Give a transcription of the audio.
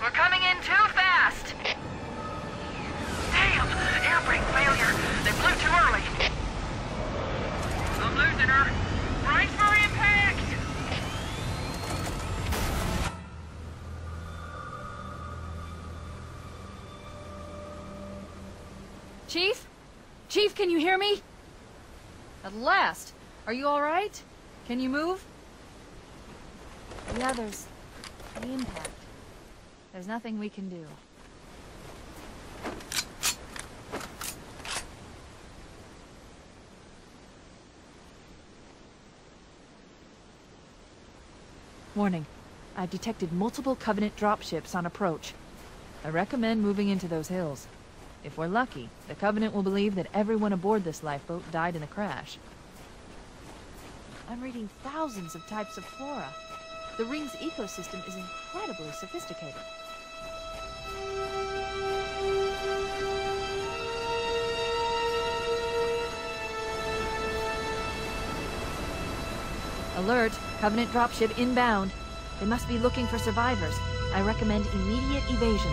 We're coming in too fast! Damn! Air brake failure! They blew too early! I'm losing her! Brace for impact! Chief? Chief, can you hear me? At last! Are you alright? Can you move? The others. The impact. There's nothing we can do. Warning. I've detected multiple Covenant dropships on approach. I recommend moving into those hills. If we're lucky, the Covenant will believe that everyone aboard this lifeboat died in the crash. I'm reading thousands of types of flora. The ring's ecosystem is incredibly sophisticated. Alert! Covenant dropship inbound. They must be looking for survivors. I recommend immediate evasion.